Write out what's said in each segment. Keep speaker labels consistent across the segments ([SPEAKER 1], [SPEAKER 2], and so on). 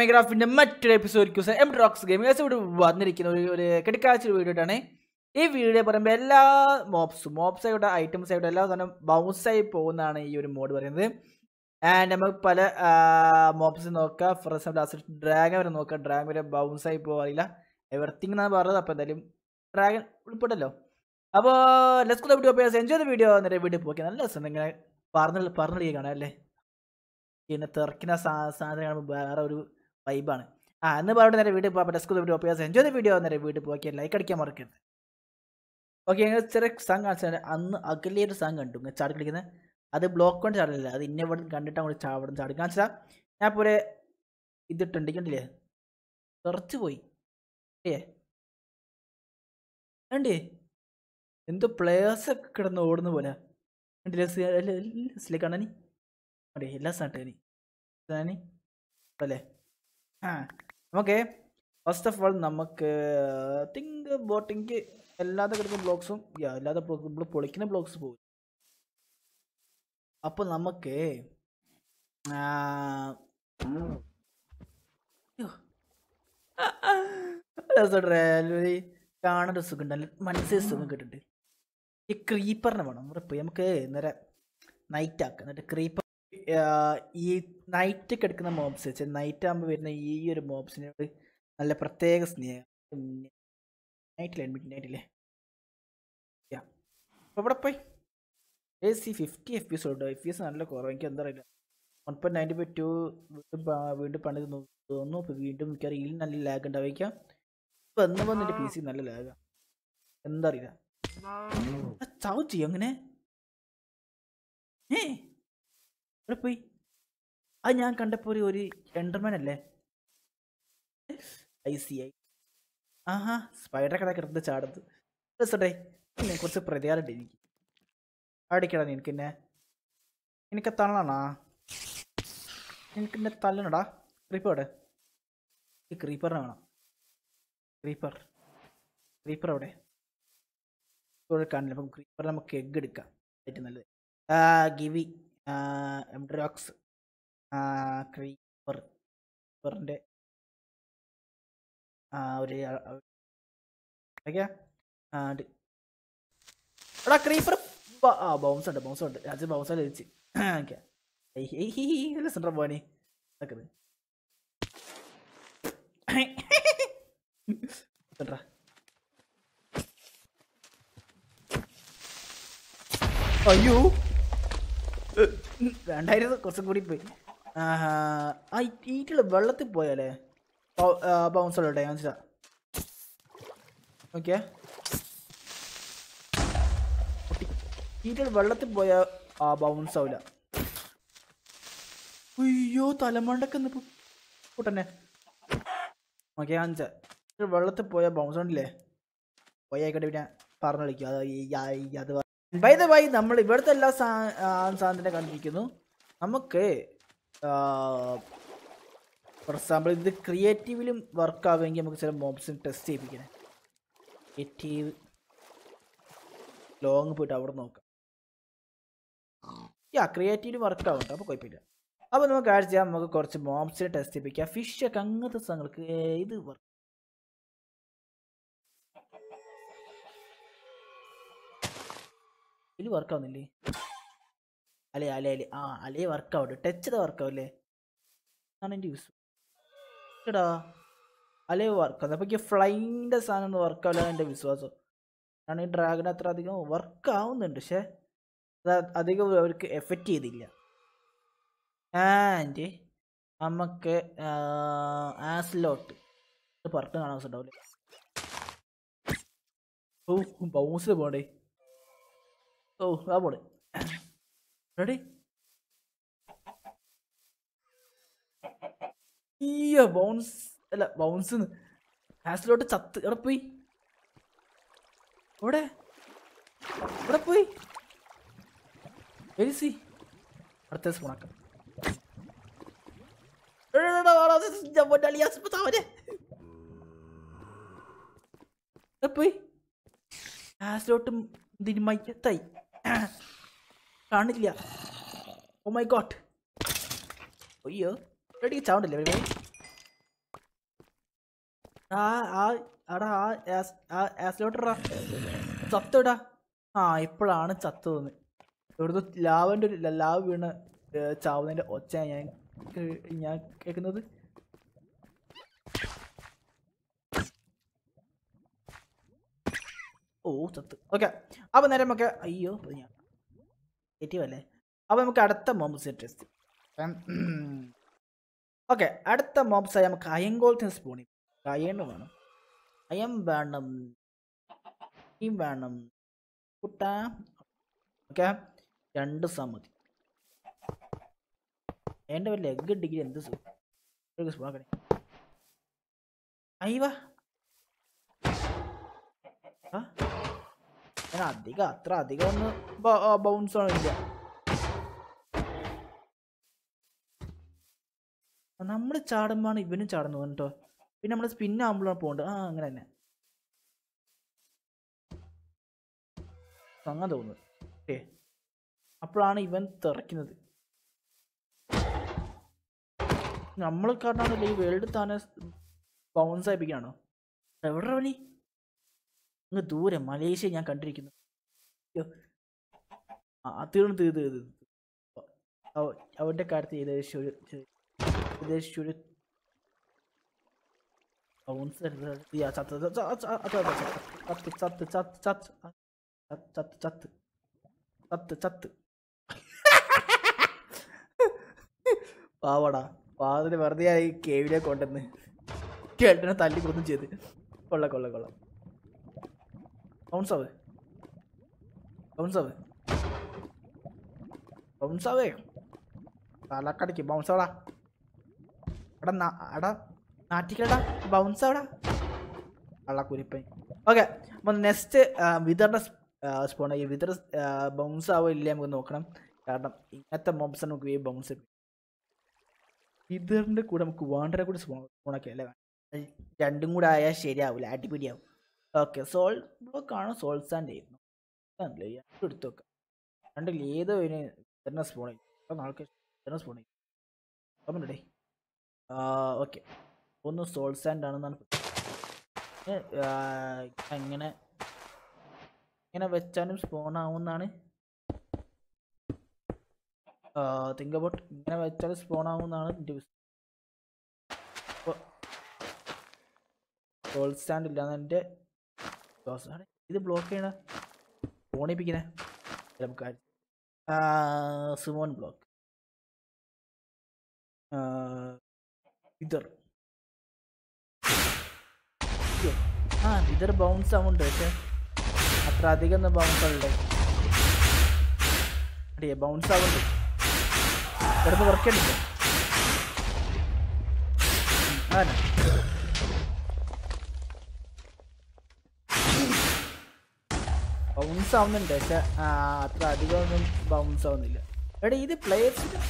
[SPEAKER 1] മൈഗ്രാഫിന്റെ മറ്റൊരു episode M ഡ്രോക്സ് game ഇവിടെ വന്നിരിക്കുന്ന ഒരു ഒരു കെട്ടിക്കാഴ്ച വീഡിയോ ആണ് ഈ വീഡിയോ പറയുമ്പോൾ എല്ലാ മോപ്സും മോപ്സ് ആയിട്ട് ഐറ്റംസ് ആയിട്ട് എല്ലാ സാധനം ബൗൺസ് ആയി പോകുന്നതാണ് ഈ ഒരു മോഡ് പറയുന്നത്. ആൻഡ് നമുക്ക് പല മോപ്സ് നോക്കാം ഫോർ എക്സാമ്പിൾ ലാസ്റ്റ് ഡ്രാഗൺ വരെ നോക്കാം ഡ്രാഗൺ വരെ ബൗൺസ് ആയി പോകാറില്ല. എവർത്തിങ് എന്നാണ് പറഞ്ഞത്. അപ്പോൾ എന്തായാലും ഡ്രാഗൺ ഉൾപ്പെട്ടല്ലോ. അപ്പോൾ ലെസ്കുള്ള വീഡിയോ എൻജോയ് വീഡിയോ എന്നിട്ട് വീഡിയോ പോക്കി. നല്ല രസം. ഇങ്ങനെ പറഞ്ഞു പറഞ്ഞു അല്ലേ? പിന്നെ തിറക്കുന്ന സാധനം കാണുമ്പോൾ വേറെ ഒരു വൈബാണ് ആ എന്ന് പറഞ്ഞിട്ട് നേരെ വീട്ടിൽ പോകാം ഡെസ്ക് വീഡിയോ പോയാൽ എൻജോയ് വീഡിയോ നേരെ വീട്ടിൽ പോക്കി ലൈക്ക് അടിക്കാൻ മറക്കരുത് ഓക്കെ ഞങ്ങൾ ചെറിയ സാങ് കാണിച്ചാൽ അന്ന് അകലെ ഒരു സാങ് കണ്ടു ഇങ്ങനെ ചാടി കളിക്കുന്നത് അത് ബ്ലോക്ക് കൊണ്ട് ചാടില്ല അത് ഇന്നെ ഇവിടെ കണ്ടിട്ട് അങ്ങോട്ട് ചാവടം ചാടി കാണിച്ചാൽ ഞാൻ പോലെ ഇതിട്ടുണ്ട് കണ്ടില്ലേ തെറച്ച് പോയി ഏ കണ്ടേ എന്തോ പ്ലെയേഴ്സൊക്കെ കിടന്ന് ഓടുന്ന പോലെ കണ്ടില്ലേ കാണാനി അല്ലേ എല്ലാ സാട്ടേനി സാനി അല്ലേ? ആ. ഓക്കെ ഫസ്റ്റ് ഓഫ് ഓൾ നമുക്ക് തിങ്ക് ബോട്ടിങ് അല്ലാതെ കിടക്കുന്ന ബ്ലോക്സും അല്ലാതെ നമ്മൾ പൊളിക്കുന്ന ബ്ലോക്സ് പോകും അപ്പോൾ നമുക്ക് കാണാൻ ഒരു സുഖം ഉണ്ടല്ലോ മനസ്സിൽ സുഖം കിട്ടുന്നുണ്ട് ഈ ക്രീപ്പറിനെ വേണം. ഉറപ്പ് നമുക്ക് നേരെ നൈറ്റ് ആക്കാം. എന്നിട്ട് ക്രീപ്പർ ഈ നൈറ്റ് കിടക്കുന്ന മോബ്സ് വെച്ചാൽ നൈറ്റ് ആകുമ്പോൾ വരുന്ന ഈ ഒരു മോബ്സിനോട് നല്ല പ്രത്യേക സ്നേഹം. നൈറ്റിലെ മിഡ് അപ്പോൾ ഇവിടെ പോയി? A C fifty F P S ഉണ്ട്. എഫ് പിസ് നല്ല കുറവ്. എനിക്ക് എന്താ അറിയില്ല. One point ninety five two വീണ്ടും വീണ്ടും പണിത് തോന്നുന്നു. അപ്പോൾ വീണ്ടും മിക്കറിയിൽ നല്ല ലാഗ് ഉണ്ടായിരിക്കാം ഇപ്പം എന്ന് വന്നിട്ട് പി സി നല്ല ലാഗാണ് എന്താ അറിയില്ല. ചാവ് ചെയ്യും അങ്ങനെ? ഏ ഇവിടെ പോയി. അത് ഞാൻ കണ്ടപ്പോൾ ഒരു ഒരു അല്ലേ? I C I. Aaha spider കട കിടന്ന് ചാടുന്നത്. രസട്ടെ കുറച്ച് പ്രതികാരമുണ്ട് എനിക്ക്. അടിക്കടാ നിനക്ക് എന്നെ. എനിക്ക് തള്ളണാ? എനിക്ക് എന്നെ തല്ലണടാ ക്രീപ്പർ അവിടെ ഈ ക്രീപ്പറിനെ വേണം. ക്രീപ്പർ ക്രീപ്പർ അവിടെ കാണില്ല. അപ്പം ക്രീപ്പർ നമുക്ക് എഗ് എടുക്കാം. ഏറ്റവും നല്ലത്. ഗിവി. എംഡ്രോക്സ് ക്രീപ്പർ. ക്രീപ്പറിന്റെ ഒരു എടാ ക്രീപ്പർ. ബൗൺസ് ഉണ്ട് ബൗൺസ് ഉണ്ട്. രാജ ബൗൺസ് ലഭിച്ച് സെൻട്രൽ പോവാനി നടക്കുന്നത് അയ്യോ. വേണ്ടായിരുന്നു കുറച്ചും കൂടി പോയി. ആ ഈറ്റുള്ള വെള്ളത്തിൽ പോയാലേ? ബൗൺസ് ഉള്ളട്ടെ മനസ്സിലാ ഓക്കെ. ഈറ്റുള്ള വെള്ളത്തിൽ പോയാൽ ആ ബൗൺസ് ആവില്ല അയ്യോ തലമണ്ടൊക്കെ കൂട്ടന്നെ ഓക്കെ അഞ്ച വെള്ളത്തിൽ പോയാൽ ബൗൺസ് ഉണ്ടല്ലേ? പോയായിക്കട്ടെ പിന്നെ പറഞ്ഞു വിളിക്കും. അത് അത് ബൈ ബൈ നമ്മൾ ഇവിടുത്തെ എല്ലാ സാധനത്തിനെ കണ്ടിരിക്കുന്നു. നമുക്ക് ഫോർ എക്സാമ്പിൾ ഇത് ക്രിയേറ്റീവിലും വർക്ക് ആവുമെങ്കിൽ നമുക്ക് ചില മോബ്സിന് ടെസ്റ്റ് ചെയ്യിപ്പിക്കണേ. ക്രിയേറ്റീവ് ലോങ് പോയിട്ട് അവിടെ നോക്കാം. യാ ക്രിയേറ്റീവിലും വർക്ക് ആവുന്നുണ്ട് അപ്പോൾ കുഴപ്പമില്ല. അപ്പോൾ നമുക്ക് ആഴ്ച നമുക്ക് കുറച്ച് മോബ്സിനെ ടെസ്റ്റ് ചെയ്യിപ്പിക്കാം. ഫിഷ് ഒക്കെ അങ്ങനത്തെ സാധനങ്ങൾക്ക് ഇത് വർക്ക് ഇതിൽ വർക്ക് ആവുന്നില്ലേ? അല്ലേ അല്ലേ അല്ലേ. ആ അല്ലേ വർക്ക് ആവട്ടെ ടച്ച് ചെയ്താൽ വർക്ക് ആവില്ലേ ആണ് എന്റെ യൂസ് എടാ അല്ലേ വർക്ക് ആവുന്നത് അപ്പോൾ ഈ ഫ്ലൈന്റെ സാധനം വർക്കാവില്ല എന്റെ വിശ്വാസം. കാരണം ഈ ഡ്രാഗൺ അത്ര അധികം വർക്ക് ആവുന്നുണ്ട്. പക്ഷേ അത് അധികം അവർക്ക് എഫക്റ്റ് ചെയ്തില്ല. ആൻഡ് നമുക്ക് ആസ്ലോട്ട്. പറട്ട് കാണാൻ ഓ ബൗൺസിൽ പോകണ്ടേ ഓ ആ പോളെ റെഡി? ഈയ ബൗൺസ് അല്ല ബൗൺസ് ആസിലോട്ട് ചത്ത്. എവിടെ പോയി? എവിടെ? എവിടെ പോയി? എലിസി അടുത്ത സ്പൂണാക്കാം പോയി? ആസിലോട്ടും ഇതിന് മയ്യത്തായി കാണില്ല ഓ മൈ ഗോഡ് അയ്യോ റെഡി ചാവണ്ടില്ലേ ആ ആ എടാ ആ ആ ആസിലോട്ടറാ ചത്തോടാ ആ ഇപ്പോഴാണ് ചത്തതെന്ന് ഇവിടുന്ന് ലാവന്റെ ഒരു ലാവ് വീണ് ചാവുന്നതിന്റെ ഒച്ച ഞാൻ ഞാൻ കേൾക്കുന്നത്. ഓ ചത്ത്. ഓക്കെ അപ്പം നേരം ഒക്കെ അയ്യോ ഇത് ഞാൻ അല്ലേ? അപ്പോൾ നമുക്ക് അടുത്ത മോംസ് ടെസ്റ്റ് ഓക്കെ അടുത്ത മോംസായി നമുക്ക് അയങ്കോളത്തിന് സ്പൂണി അയണ് വേണം. അയം വേണം. ഈ വേണം. കുട്ട. ഓക്കെ രണ്ട് സമ്മതി എന്റെ വല്ല എഗ് ഡിഗ്രി എന്ത് സ്പൂൺ ആക്കണേ. അയ്യവ ആ? ഞാൻ അധികം അത്ര അധികം ഒന്ന് ബൗൺസ് ആണില്ല നമ്മൾ ചാടുമ്പോഴാണ് ഇവനും ചാടുന്നത് കേട്ടോ. പിന്നെ നമ്മൾ സ്പിൻ ആകുമ്പോഴാണ് പോകേണ്ടത്. ആ അങ്ങനെ തന്നെ. അങ്ങനെ തോന്നുന്നത് ഓക്കെ. അപ്പോഴാണ് ഇവൻ തിറക്കുന്നത്. നമ്മൾ കാരണമാണല്ലോ ഈ വേൾഡ് താനെ ബൗൺസ് ആയിപ്പിക്കാണോ എവിടെ പണി അങ്ങ് ദൂരെ മലേഷ്യ ഞാൻ കണ്ടിരിക്കുന്നു അയ്യോ ആ തീർന്നു തീർന്നു തീർന്നു അവ- അവന്റെ കാര്യത്തിൽ ഏകദേശം ഒരു പാവടാ പാവത്തിന് വെറുതെ ആയി കേവിലെ കൊണ്ടെന്ന് കേട്ടനെ തല്ലി കൊന്നും ചെയ്ത് കൊള്ള കൊള്ള കൊള്ളാം ബൗൺസാവ് ബൗൺസാവ് ബൗൺസാവേ തലക്കടിക്ക്. ബൗൺസാവടാ എടാ നാ- എടാ നാട്ടിക്കടാ ബൗൺസാവടാ കള്ളക്കുരിപ്പൻ. ഓക്കെ അപ്പം നെക്സ്റ്റ് വിതറിന്റെ സ്പോൺ ഈ വിതർ ബൗൺസ് ആവോ ഇല്ലേ നമുക്ക് നോക്കണം. കാരണം ഇങ്ങനത്തെ മോബ്സ് നമുക്ക് ഈ ബൗൺസ് വിതറിന്റെ കൂടെ നമുക്ക് വാണ്ടറെ കൂടെ സ്പോണൊക്കെ അല്ലേ രണ്ടും കൂടെ ആയാൽ ശരിയാവില്ല അടിപിടിയാവും ഓക്കെ. സോൾ ബ്ലോക്ക് ആണ് സോൾ സാൻഡ് ചെയ്യുന്നത്. എടുത്തു വെക്കാം. രണ്ടിൽ ഏതോ ഇതിന് വിതറിനെ സ്പോൺ നാൾക്ക് വിതരണ സ്പോൺ ഓർമ്മണ്ടേ ഓക്കെ. ഒന്ന് സോൾ സാൻഡ് ആണെന്നാണ് എങ്ങനെ ഇങ്ങനെ വെച്ചാലും സ്പോൺ ആവുമെന്നാണ് തിങ്ക് അബൌട്ട് ഇങ്ങനെ വെച്ചാലും സ്പോൺ ആവുമെന്നാണ് എന്റെ സോൾ സ്റ്റാൻഡ് ഇല്ലാന്ന് എന്റെ ഇത് ബ്ലോക്ക് ചെയ്യണ? ഫോണിപ്പിക്കണേ നമുക്ക് ആ- ആ, സിമോൺ ബ്ലോക്ക് ഇതർ. ആ ഇതർ ബൗൺസ് ആവുന്നുണ്ട് പക്ഷെ അത്ര അധികം ഒന്നും ബൗൺസ് ആവുന്നുണ്ട് അടിയേ ബൗൺസ് ആവുന്നുണ്ട്. കിടന്ന് വർക്കുണ്ട് അതന്നെ ബൗൺസ് ആവുന്നുണ്ട് പക്ഷെ അത്ര അധികം ഒന്നും ബൗൺസ് ആവുന്നില്ല. എടാ ഇത് പ്ലേയേഴ്സിന്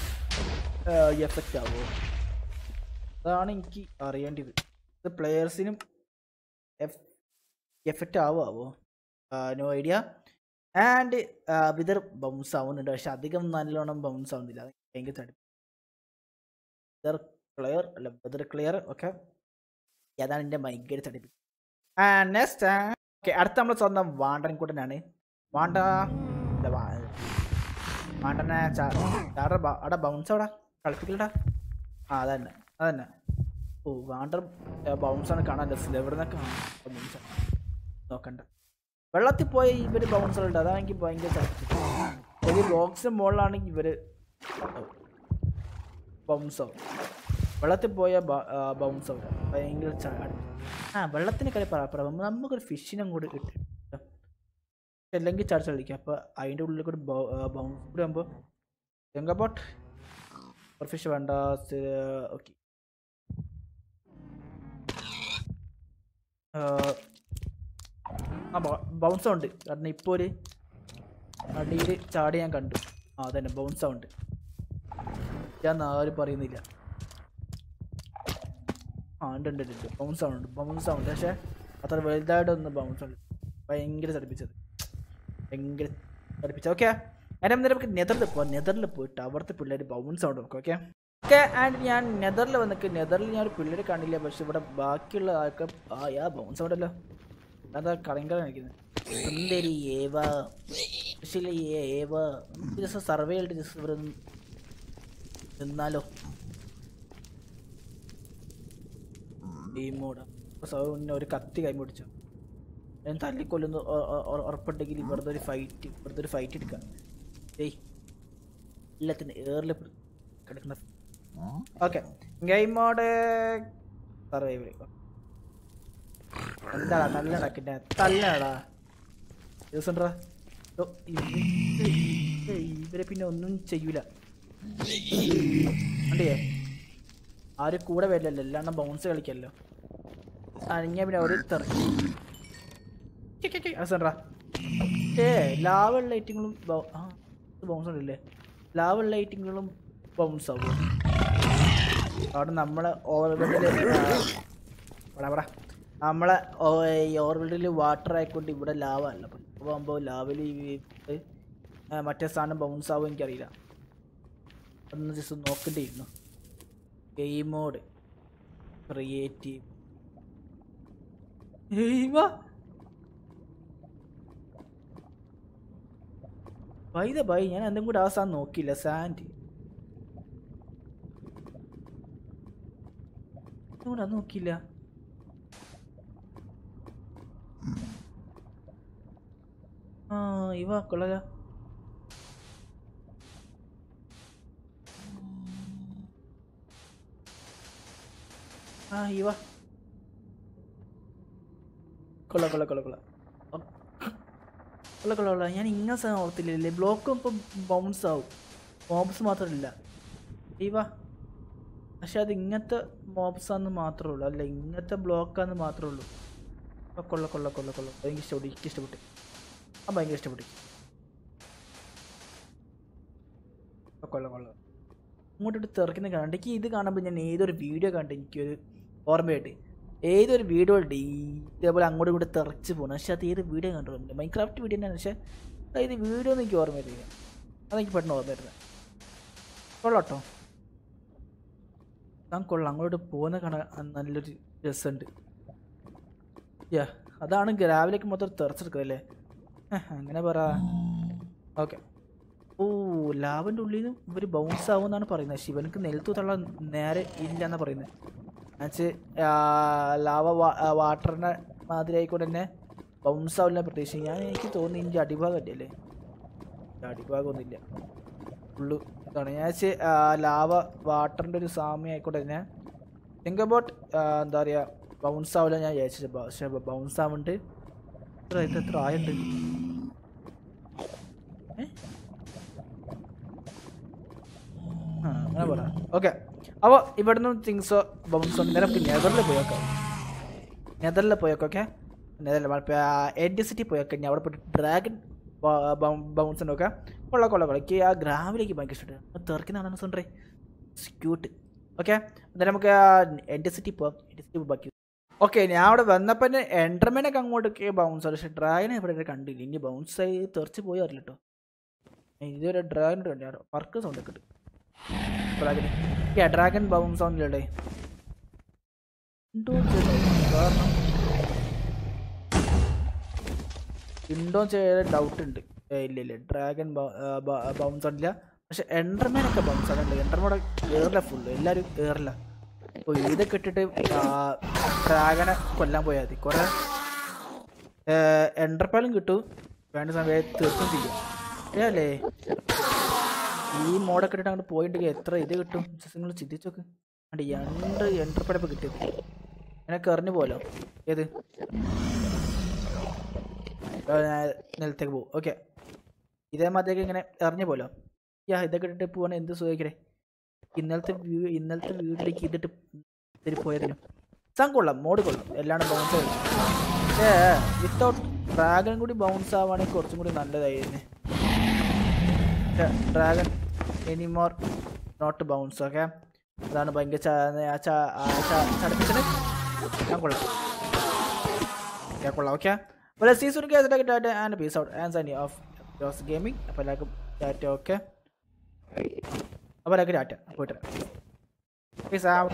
[SPEAKER 1] എഫക്റ്റ് ആവുമോ അതാണ് എനിക്ക് അറിയേണ്ടത്. ഇത് പ്ലെയേഴ്സിനും എഫക്റ്റ് ആവുമോ no idea and wither bounce ആവുന്നുണ്ട് പക്ഷെ അധികം നല്ലോണം ബൗൺസ് ആവുന്നില്ല. ഭയങ്കര തടി വിതർ ക്ലിയർ അല്ല വിതർ ക്ലിയർ ഓക്കെ അതാണ് എന്റെ ഭയങ്കര തടിപ്പ് നെക്സ്റ്റ് ഓക്കെ അടുത്ത നമ്മൾ സ്വന്തം വാണ്ടൻ കൂട്ടനാണ് വാണ്ട വാണ്ടനെ അവിടെ ബൗൺസ് അവിടെ കളിപ്പിക്കലടാ. ആ അതന്നെ അതന്നെ. ഓ വാണ്ടർ ബൗൺസ് ആണ് കാണാൻ രസമില്ല എവിടെ നിന്നൊക്കെ നോക്കണ്ട. വെള്ളത്തിൽ പോയ ഇവർ ബൗൺസർ ഉണ്ട് അതാണെങ്കിൽ ഭയങ്കര. ഒരു ബോക്സിന് മുകളിലാണെങ്കിൽ ഇവർ ബൗൺസ് ആവും. വെള്ളത്തിൽ പോയ ബൗൺസ് ആവും. ഭയങ്കര ചാടി ആ വെള്ളത്തിന് കളി പറ നമുക്കൊരു ഫിഷിനും കൂടി ഇട്ട് അല്ലെങ്കിൽ ചർച്ച കളിക്കുക അപ്പോൾ അതിന്റെ ഉള്ളിൽ കൂടി ബൗൺസ് കൂടി ആകുമ്പോൾ എങ്കബോട്ട് ഒരു ഫിഷ് വേണ്ട ഓക്കെ ബൗൺസ് ഉണ്ട് കാരണം ഇപ്പോൾ ഒരു അടിയിൽ ചാടി ഞാൻ കണ്ടു. ആ അതന്നെ ബൗൺസ് ഉണ്ട് ഞാൻ ആരും പറയുന്നില്ല. ആ ഉണ്ട് ഉണ്ട് ഉണ്ട് ബൗൺസ് ഉണ്ട് ബൗൺസ് ഉണ്ട് പക്ഷേ അത്ര വലുതായിട്ടൊന്നും ബൗൺസ് ഉണ്ട് ഭയങ്കര ചടിപ്പിച്ചത് ഭയങ്കര ചടിപ്പിച്ചത് ഓക്കെ അതിന്റെ നമുക്ക് നെതറിൽ പോവാം. നെതറിൽ പോയിട്ട് അവിടുത്തെ പിള്ളേർ ബൗൺസ് സൗണ്ട് നോക്കാം. ഓക്കെ ഓക്കെ ആൻഡ് ഞാൻ നെതറിൽ വന്നിട്ട് നെതറിൽ ഞാൻ ഒരു പിള്ളേർ കണ്ടില്ല പക്ഷെ ഇവിടെ ബാക്കിയുള്ള ആൾക്ക് ആ യാ ബൗൺസ് ഉണ്ടല്ലോ അതാ കളങ്കലാണ് നിൽക്കുന്നത് സർവേ ആയിട്ട് ഒരു കത്തി കൈ പിടിച്ചു ഞാൻ തല്ലിക്കൊല്ലുന്നു. ഉറപ്പുണ്ടെങ്കിൽ ഇവിടുത്തെ ഒരു ഫൈറ്റ് ഇവിടുത്തെ ഒരു ഫൈറ്റ് എടുക്കാം. ഏയ് എല്ലാത്തിനും ഏറിൽ കിടക്കുന്ന ഓക്കെ ഗെയിം മോഡ് സർവൈവൽ എന്താടാ തല്ലടക്കിന്റെ തല്ലടാ. ദിവസണ്ടാ ഇവരെ പിന്നെ ഒന്നും ചെയ്യൂല. അല്ലേ ആരും കൂടെ വരില്ലല്ലോ. എല്ലാം ബൗൺസ് കളിക്കല്ലോ. അനങ്ങിയ പിന്നെ ഒരു തെറി അവസണ്ടാ ഏ ലാവുള്ള ഐറ്റങ്ങളും ബൗൺസ് ഉണ്ടല്ലേ? ലാവ ഐറ്റങ്ങളും ബൗൺസ് ആവും. അവിടെ നമ്മളെ ഓവർബിൽഡിൽ പറയാ പറ നമ്മളെ ഈ ഓവർബിൽഡിൽ വാട്ടർ ആയിക്കൊണ്ട് ഇവിടെ ലാവ അല്ല അപ്പോൾ ആകുമ്പോൾ ലാവിൽ മറ്റേ സാധനം ബൗൺസ് ആവും എനിക്കറിയില്ല. ഒന്ന് just നോക്കേണ്ടിയിരുന്നു game mode creative bye bye ഞാൻ എന്തും കൂടെ സാധനം നോക്കിയില്ല സാൻഡ്. അതുകൊണ്ട് അത് നോക്കിയില്ല. ആ ഇവ കൊള്ളല. ആ ഇവ. കൊള്ള കൊള്ള കൊള്ള കൊള്ള. കൊള്ള കൊള്ള ഞാൻ ഇങ്ങനെ സാധനം ഓർത്തില്ലേ ബ്ലോക്കും ഇപ്പം ബൗൺസ് ആവും. മോബ്സ് മാത്രമില്ല ഈവാ പക്ഷെ അത് ഇങ്ങനത്തെ മോബ്സ് ആണെന്ന് മാത്രമേ ഉള്ളൂ. അല്ല ഇങ്ങനത്തെ ബ്ലോക്കാന്ന് മാത്രമേ ഉള്ളൂ. ആ കൊള്ള കൊള്ള കൊള്ള കൊള്ള. ഭയങ്കര ഇഷ്ടപ്പെട്ടു എനിക്ക് ഇഷ്ടപ്പെട്ടു. ആ ഭയങ്കര ഇഷ്ടപ്പെട്ടു. കൊള്ള കൊള്ള. ഇങ്ങോട്ടിട്ട് തെറിക്കുന്ന എനിക്ക് ഇത് കാണുമ്പോൾ ഞാൻ ഏതൊരു വീഡിയോ കണ്ട് എനിക്കൊരു ഓർമ്മയായിട്ട് ഏതൊരു വീഡിയോ ഉണ്ട് ഈ ഇതേപോലെ അങ്ങോട്ടും ഇങ്ങോട്ട് തെറിച്ച് പോകണം പക്ഷേ അത് ഏത് വീഡിയോ കണ്ടിട്ടുണ്ട്? മൈൻക്രാഫ്റ്റ് വീഡിയോ തന്നെയാണ്. പക്ഷേ അതായത് വീഡിയോ എന്ന് എനിക്ക് ഓർമ്മ വരുന്നില്ല അതെനിക്ക് പെട്ടെന്ന് ഓർമ്മ വരുന്നത്. കൊള്ളാട്ടോ ഞാൻ കൊള്ളാം. അങ്ങോട്ട് പോകുന്ന കാണാൻ നല്ലൊരു രസമുണ്ട്. യാ അതാണ് ഗ്രാവിലേക്ക് മൊത്തം തെറച്ചെടുക്കുക അല്ലേ? അങ്ങനെ പറ. ഓക്കെ. ഓ ലാവന്റെ ഉള്ളിൽ നിന്ന് ഇവർ ബൗൺസ് ആവുമെന്നാണ് പറയുന്നത്. ശിവനക്ക് തള്ളാൻ നേരെ ഇല്ല എന്നാണ് പറയുന്നത്. എന്നുവെച്ച് ലാവ വാട്ടറിന്റെ മാതിരി ആയിക്കൊണ്ട് തന്നെ ബൗൺസ് ആവില്ല പ്രതീക്ഷിക്കും ഞാൻ എനിക്ക് തോന്നുന്നു ഇതിന്റെ അടിഭാഗം അല്ലേ അടിഭാഗമൊന്നുമില്ല ഫുള്ള് ഇതാണ്. ഞാൻ വെച്ച് ലാവ വാട്ടറിന്റെ ഒരു സാമ്യം ആയിക്കോട്ടെ തന്നെ തിങ്ക് അബൌട്ട് എന്താ പറയുക ബൗൺസ് ആവില്ല ഞാൻ വിചാരിച്ചത്. പക്ഷെ ബൗൺസ് ആവുന്നുണ്ട്. എത്ര ഇത് എത്ര ആയുണ്ട് അങ്ങനെ പറ ഓക്കെ അപ്പോൾ ഇവിടുന്ന് തിങ്സ് ബൗൺസ് ഉണ്ട് നേരെ നമുക്ക് നെതറിൽ പോയേക്കാം. നെതറിൽ പോയൊക്കെ നെതറിൽ എഡ് സിറ്റി പോയൊക്കെ. ഞാൻ അവിടെ പോയിട്ട് ഡ്രാഗൺ ബൗൺസ് ഉണ്ട് ഓക്കെ കൊള്ള കൊള്ള കൊള്ള. എനിക്ക് ആ ഗ്രാമിലേക്ക് ഭയങ്കര ഇഷ്ടമാണ് തെറിക്കുന്നതാണ് സോണ്ടേ ക്യൂട്ട് ഓക്കെ എന്നാലും നമുക്ക് എഡ് സിറ്റി പോവാം. എഡ് സിറ്റി ബാക്കി ഓക്കെ ഞാൻ അവിടെ വന്നപ്പോൾ എൻട്രമെനൊക്കെ അങ്ങോട്ടൊക്കെ ബൗൺസ് ആണ് പക്ഷേ ഡ്രാഗനെ ഇവിടെ കണ്ടില്ല. ഇനി ബൗൺസ് ആയി തെറിച്ച് പോയി അറിയില്ല കേട്ടോ ഇതൊരു ഡ്രാഗൻ കണ്ടാണ് വർക്ക് സൗണ്ട് ഒക്കെ ഉണ്ട് ബൗൺസ് സൗണ്ടിലല്ലേ ഉണ്ടോ ചെയ്ത ഡൗട്ട് ഉണ്ട് ഇല്ല ഇല്ല ഡ്രാഗൺ ബൗൺസ് ആണില്ല പക്ഷെ എൻഡർമാനൊക്കെ ബൗൺസ് ആണല്ലേ എൻഡർമാടെ കയറില്ല ഫുള്ള് എല്ലാവരും കയറില്ല അപ്പോൾ ഇതൊക്കെ ഇട്ടിട്ട് ഡ്രാഗനെ കൊല്ലാൻ പോയാൽ മതി. കുറേ എൻഡർപാലും കിട്ടും. വേണ്ട സമയത്ത് തീർക്കും ചെയ്യും. അല്ലേ ഈ മോഡൊക്കെ ഇട്ടിട്ട് അങ്ങോട്ട് പോയിട്ടുണ്ടെങ്കിൽ എത്ര ഇത് കിട്ടും? നിങ്ങൾ ചിന്തിച്ചോക്ക്. അണ്ട് രണ്ട് എൻഡർപാലപ്പോൾ കിട്ടിയത് എനിക്ക് എറിഞ്ഞു പോലോ ഏത്? നിലത്തേക്ക് പോകും ഓക്കെ. ഇതേമാതിരിയൊക്കെ ഇങ്ങനെ എറിഞ്ഞു പോലോ യാ ഇതൊക്കെ ഇട്ടിട്ട് പോവാൻ എന്ത് സുഖിക്കണേ ഇന്നലത്തെ വ്യൂ ഇന്നലത്തെ വീട്ടിലേക്ക് ഇതിട്ട് ഇതിൽ പോയതിനും സാങ് കൊള്ളാം. മോഡ് കൊള്ളാം. എല്ലാം ബൗൺസ് ഏ വിത്തൗട്ട് ഡ്രാഗൺ കൂടി ബൗൺസ് ആവുകയാണെങ്കിൽ കുറച്ചും കൂടി നല്ലതായിരുന്നു. Dragon any more not bounce okay അതാണ് ഭയങ്കര ഞാൻ കൊള്ളാം. Okay and peace out and Saini of Jose gaming അപ്പോൾ എല്ലാവർക്കും ടാറ്റ ഓക്കെ അപ്പോൾ എല്ലാവർക്കും ടാറ്റ പോയിട്ട് പീസ് out.